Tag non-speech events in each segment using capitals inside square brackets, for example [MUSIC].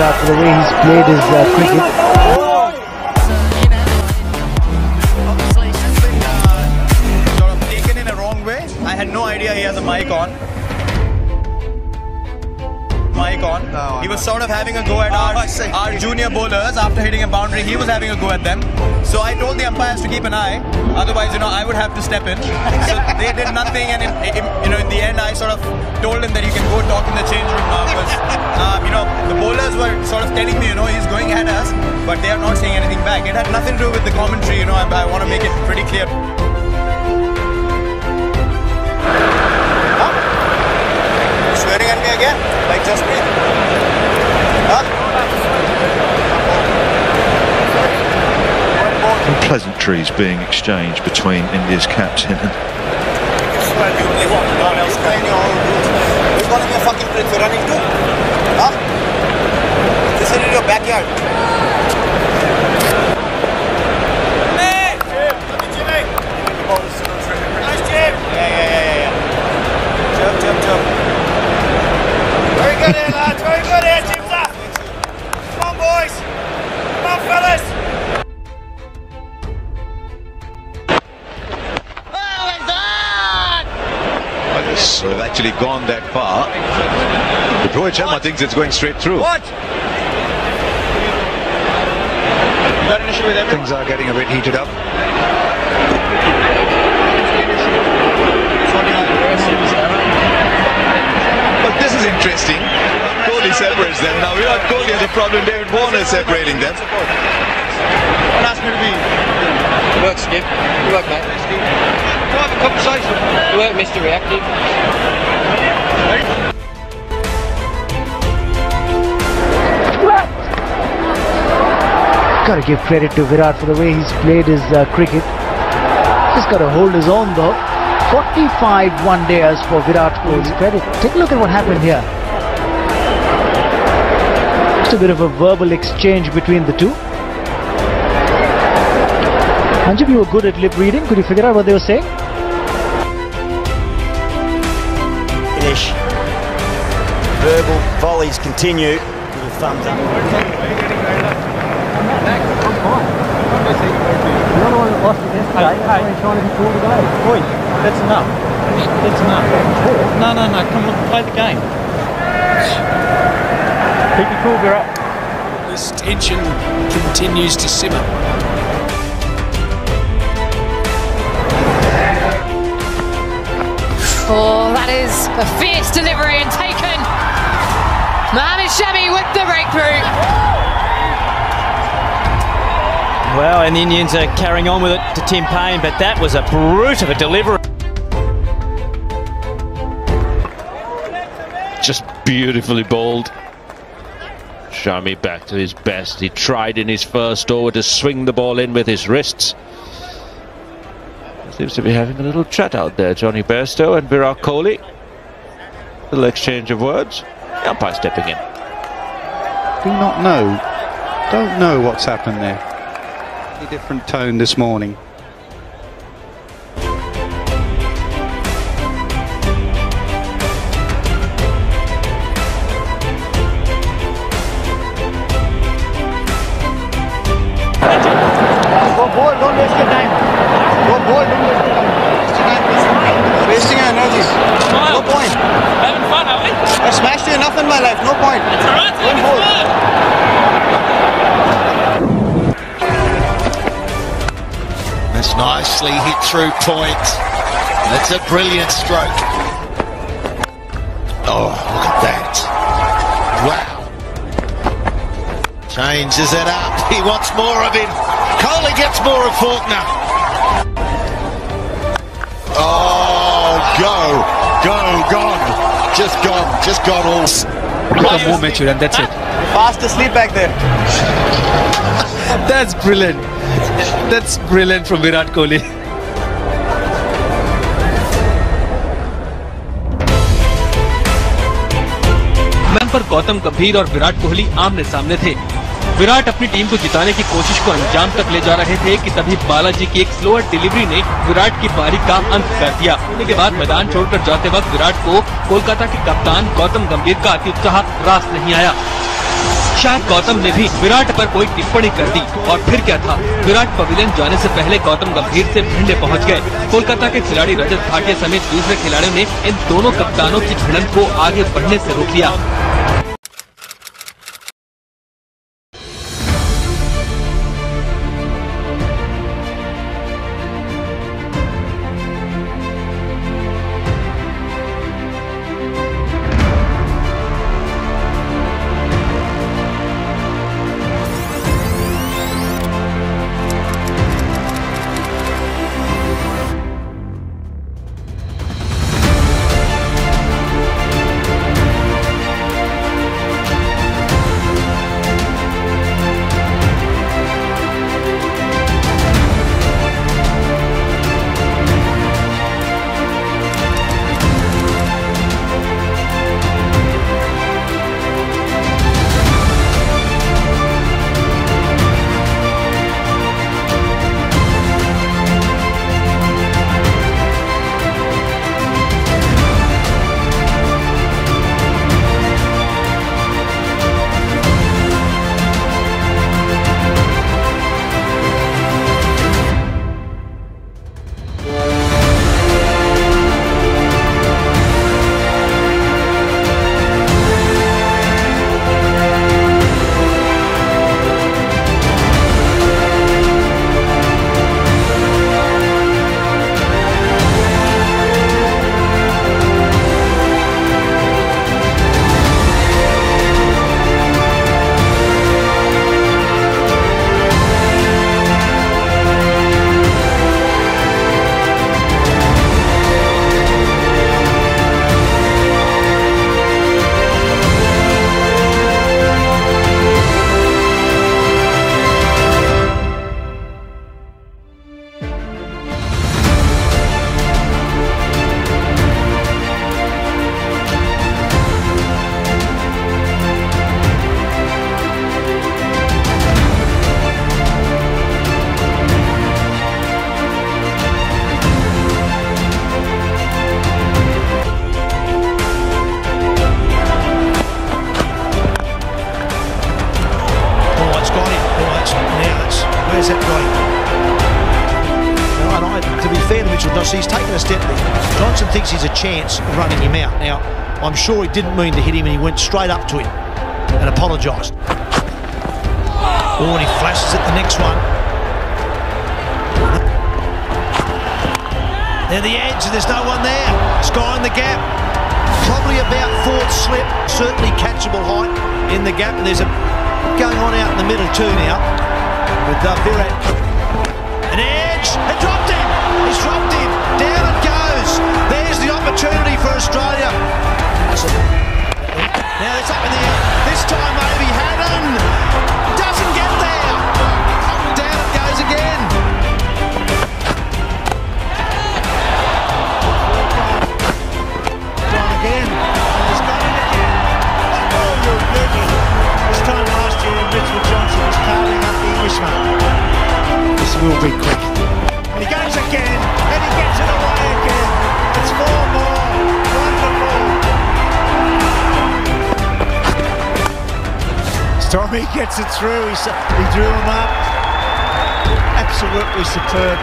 Virat for the way he's played his uh, cricket. Mic on. he was sort of having a go at our, our junior bowlers after hitting a boundary. He was having a go at them. So I told the umpires to keep an eye. Otherwise, you know, I would have to step in. So they did nothing, and in, in, you know, in the end, I sort of told him that you can go talk in the change room now because, um, you know, the bowlers were sort of telling me, you know, he's going at us, but they are not saying anything back. It had nothing to do with the commentary, you know. I, I want to make it pretty clear. Swearing at me again? Like just me? Huh? pleasantries being exchanged between India's captain and Swear you play what? No one else can. You're calling me a fucking prick for running too? Huh? This is in your backyard. Very good here, lads. Very good here, Jimsa. Come on, boys. Come on, fellas. others have uh, actually gone that far. But Rohit Sharma thinks it's going straight through. What? Got an issue with? Things are getting a bit heated up. But this is interesting. Kohli separates them. Now Virat Kohli has a problem. David Warner is separating them. Don't ask me to be. Good work, Skip. Good work, mate. We'll have a conversation. Good work, Mr. Reactive. Got to give credit to Virat for the way he's played his uh, cricket. Just got to hold his own though. 45 one days for Virat Kohli's credit. Take a look at what happened here. Just a bit of a verbal exchange between the two. Anjum, you were good at lip reading. Could you figure out what they were saying? finish. Verbal volleys continue. Little thumbs up. That's enough. That's enough. No, no, no. Come on, play the game. Keep your cool, Virat. This tension continues to simmer. Oh, that is a fierce delivery and taken. Mohammed Shami with the breakthrough. Well, and the Indians are carrying on with it to Tim Paine, but that was a brute of a delivery. just beautifully bowled. Shami back to his best. He tried in his first over to swing the ball in with his wrists. Seems to be having a little chat out there, Jonny Bairstow and Virat Kohli. Little exchange of words. The umpire stepping in. do not know, don't know what's happened there. A different tone this morning. Don't waste your time. Go bold, don't waste your time. Wasting your energy. No point. Having fun, are we? I smashed you enough in my life, no point. It's alright, Don't bold. That's nicely hit through point. That's a brilliant stroke. Oh, look at that. Wow. Changes it up. He wants more of him. Kohli gets more of Faulkner. Oh, go, go, gone. Just gone, just gone all. Become more mature and that's it. Fast asleep back there. [LAUGHS] that's brilliant. That's brilliant from Virat Kohli. Man पर गौतम गंभीर और विराट कोहली आमने सामने थे विराट अपनी team को जिताने की कोशिश को अंजाम तक ले जा रहे थे कि तभी बालाजी की एक स्लोअर डिलीवरी ने विराट की पारी का अंत कर दिया। होने के बाद मैदान छोड़कर जाते वक्त विराट को कोलकाता के कप्तान गौतम गंभीर का अत्युत्साह रास नहीं आया। शायद गौतम ने भी विराट पर कोई टिप्पणी कर दी और फिर क्या था? विराट पवेलियन जाने से पहले गौतम गंभीर से भिंडे पहुँच गए। कोलकाता के खिलाड़ी रजत भाटिया समेत दूसरे खिलाड़ियों ने इन दोनों कप्तानों की भिड़ंत को आगे बढ़ने से रोक लिया thinks he's a chance of running him out. Now, I'm sure he didn't mean to hit him and he went straight up to him and apologised. Oh, and he flashes at the next one. They're the edge and there's no one there. Sky in the gap. Probably about fourth slip, certainly catchable height in the gap. And there's a going on out in the middle too now with uh, Virat. An edge, and dropped him. He's dropped him. Opportunity for Australia. Now it's up in the air. This time maybe Haddin doesn't get there. Stormy gets it through. He, he drew him up. Absolutely superb.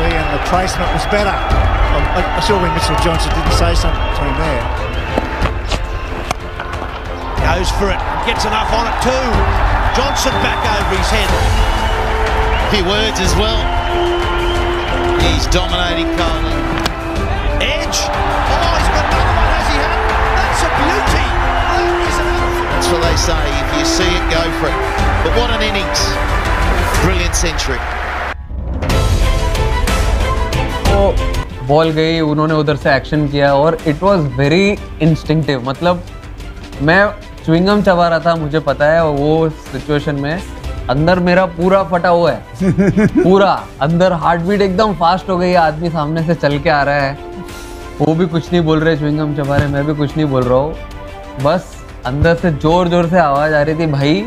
And uh, the placement was better. Um, I, I saw when Mitchell Johnson didn't say something to him there. Goes for it. Gets enough on it too. Johnson back over his head. few words as well. He's dominating Carlin. Edge. Oh, what they say. If you see it, go for it. But what an innings. Brilliant century. तो ball गई उन्होंने उधर से action किया और it was very instinctive मतलब मैं chewing gum चबा रहा था मुझे पता है वो सिचुएशन में अंदर मेरा पूरा फटा हुआ है [LAUGHS] पूरा अंदर हार्ट बीट एकदम फास्ट हो गई है आदमी सामने से चल के आ रहा है वो भी कुछ नहीं बोल रहे च्विंगम चबा रहे मैं भी कुछ नहीं बोल रहा हूँ बस अंदर से ज़ोर ज़ोर से आवाज़ आ रही थी भाई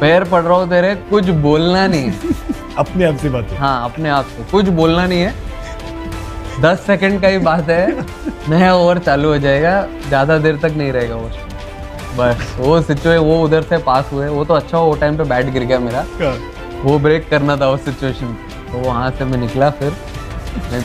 पैर पड़ रहा हो तेरे कुछ बोलना नहीं है। [LAUGHS] अपने आप से बात हाँ। अपने आप से कुछ बोलना नहीं है। दस सेकंड का ही बात है। [LAUGHS] नया ओवर चालू हो जाएगा ज़्यादा देर तक नहीं रहेगा वो। बस वो सिचुएशन वो उधर से पास हुए वो तो अच्छा वो टाइम पे बैट गिर गया मेरा। वो ब्रेक करना था उस सिचुएशन तो वहाँ से मैं निकला फिर। मैं